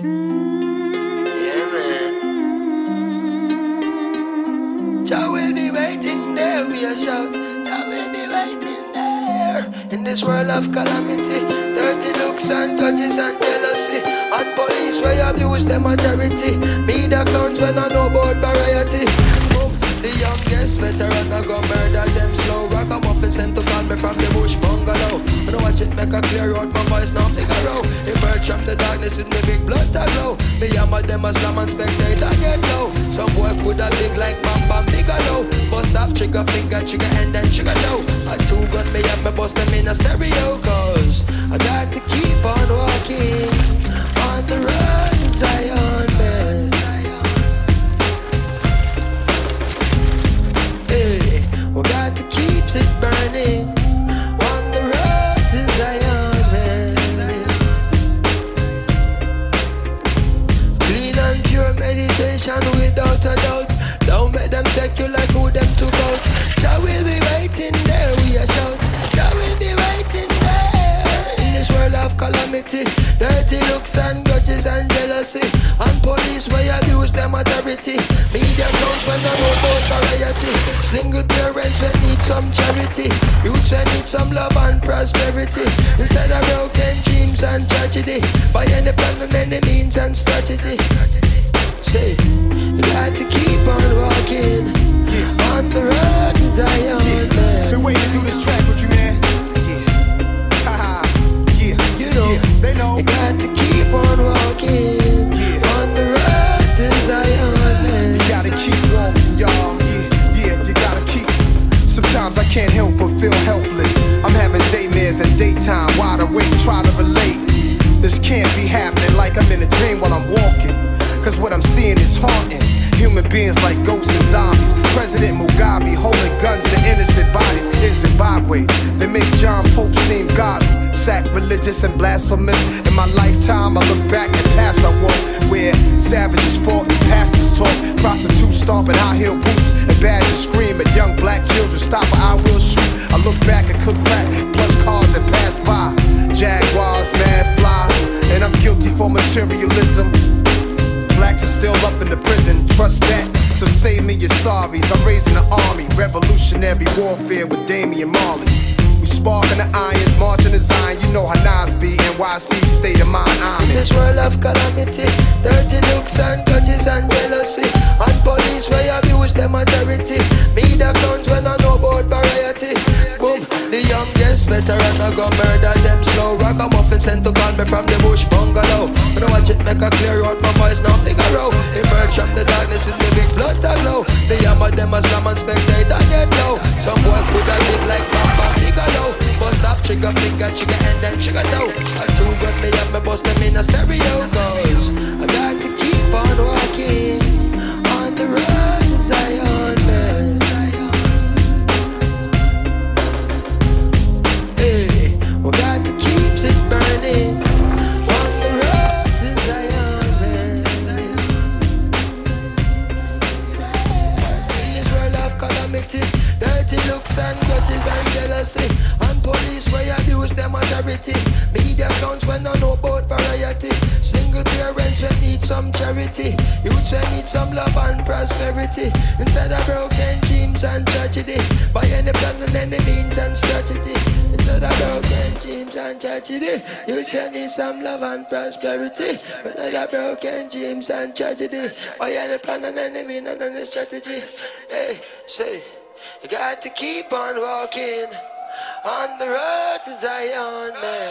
Yeah, man. Jah will be waiting there, we shout. Jah will be waiting there. In this world of calamity, dirty looks and grudges and jealousy, and police where abuse them authority. the clowns when I know about variety. Boom. The youngest veteran I go murder them slow. Rock a muffin sent to call me from the bush watch it make a clear out my voice now figure out. Emerge from the darkness with me big blood to glow. Me hammer them a slam and spectator get low. Some boy could have big like bam bam bigger low. Bust off trigger finger trigger and then trigger low. A two gun me up me bust them in a stereo cause I got to keep on walking on the road to Zion man. Hey, we got to keep it burning meditation without a doubt. Don't make them take you like who them took out. Jah will be waiting there, we a shout. Jah will be waiting there in this world of calamity. Dirty looks and grudges and jealousy. And police where abuse them authority. Media clowns when I know about variety. Single parents when need some charity. Youths when need some love and prosperity. Instead of broken dreams and tragedy. By any plan and any means and strategy. Say, the road to Zion, Yeah. man. Been waiting to do this track with you, man. Yeah. Haha. Yeah. You know, Yeah. They know. you got to keep on walking Yeah. on the road to Zion, man. You gotta keep walking, y'all. Yeah, yeah, you gotta keep. Sometimes I can't help but feel helpless. I'm having daymares and daytime, wide awake, try to relate. This can't be happening like I'm in a dream while I'm walking. Cause what I'm seeing is haunting. Human beings like ghosts and zombies. Sacrilegious and blasphemous. In my lifetime, I look back at paths I walked where savages fought and pastors taught. Prostitutes stomping high heel boots and badgers scream at young black children. Stop or I will shoot. I look back and cook crack, plus cars that pass by. Jaguars, mad fly, and I'm guilty for materialism. Blacks are still up in the prison, trust that. So save me your sorries. I'm raising the army, revolutionary warfare with Damian Marley. Sparking the irons, marching the Zion. You know how Nas be, NYC state of mind. I'm In this world of calamity, dirty looks and grudges and jealousy, and police where abuse them authority. Media clowns when I know about variety. Boom, the youngest veteran I go murder them slow. Rock a muffin sent to call me from the bush bungalow. When I watch it make a clear out my voice now figure out. Emerge from the darkness with the big blood to glow. The hammer them a slam and spectator get low. Trigger finger trigger and then trigger toe. I do gun me and me bust them in a stereo cause I got to keep on walking on the road to Zion. Hey, we got to keep it burning on the road to Zion, man. This world of calamity, dirty looks and grudges and jealousy, authority. Media clowns when I know about variety. Single parents when need some charity. Youths when need some love and prosperity. Instead of broken dreams and tragedy. By any plan and any means and strategy. Instead of broken dreams and tragedy. Youths when need some love and prosperity. Instead of broken dreams and tragedy. By any plan and any means and any strategy. Hey, say, you got to keep on walking on the road to Zion, man.